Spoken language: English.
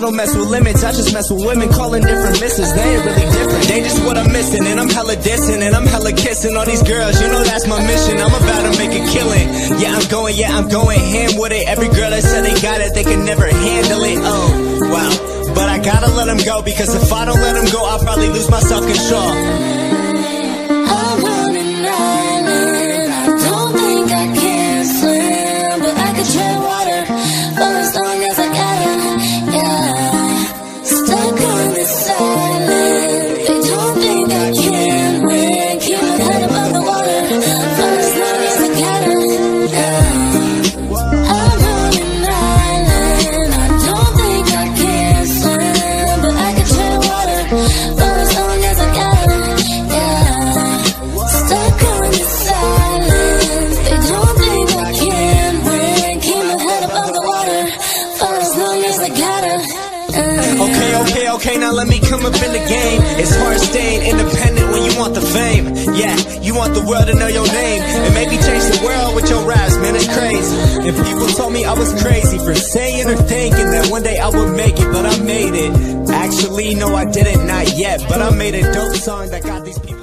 I don't mess with limits, I just mess with women calling different misses. They ain't really different, they just what I'm missing. And I'm hella dissing, and I'm hella kissing all these girls. You know that's my mission, I'm about to make a killing. Yeah, I'm going, yeah, I'm going ham with it. Every girl that said they got it, they can never handle it. Oh, wow. But I gotta let them go, because if I don't let them go, I'll probably lose my self control. Okay, okay, okay, now let me come up in the game. It's hard staying independent when you want the fame. Yeah, you want the world to know your name. And maybe change the world with your raps, man, it's crazy. And people told me I was crazy for saying or thinking that one day I would make it, but I made it. Actually, no, I didn't, not yet. But I made a dope song that got these people.